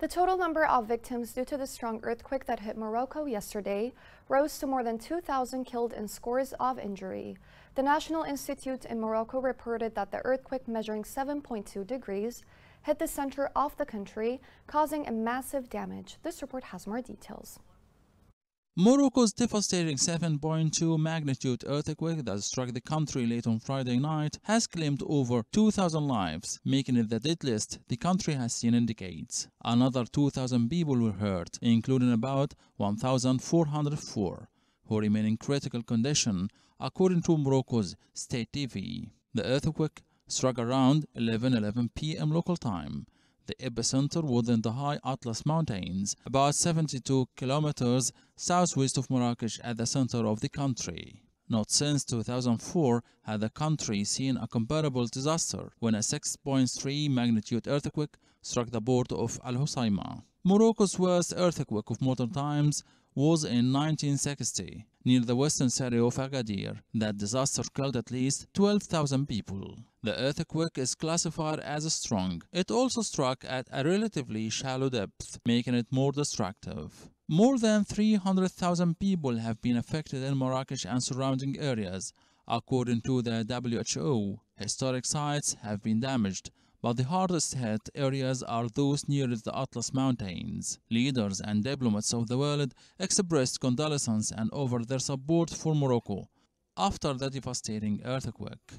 The total number of victims due to the strong earthquake that hit Morocco yesterday rose to more than 2,000 killed and scores of injury. The National Institute in Morocco reported that the earthquake measuring 7.2 degrees hit the center of the country, causing a massive damage. This report has more details. Morocco's devastating 7.2 magnitude earthquake that struck the country late on Friday night has claimed over 2,000 lives, making it the deadliest the country has seen in decades. Another 2,000 people were hurt, including about 1,404 who remain in critical condition, according to Morocco's state TV. The earthquake struck around 11:11 p.m. local time the epicenter was in the high Atlas Mountains, about 72 kilometers southwest of Marrakesh at the center of the country. Not since 2004 had the country seen a comparable disaster when a 6.3 magnitude earthquake struck the port of Al Hoceima. Morocco's worst earthquake of modern times was in 1960 near the western city of Agadir. That disaster killed at least 12,000 people. The earthquake is classified as strong. It also struck at a relatively shallow depth, making it more destructive. More than 300,000 people have been affected in Marrakesh and surrounding areas. According to the WHO, historic sites have been damaged, but the hardest hit areas are those near the Atlas Mountains. Leaders and diplomats of the world expressed condolences and offered their support for Morocco after the devastating earthquake.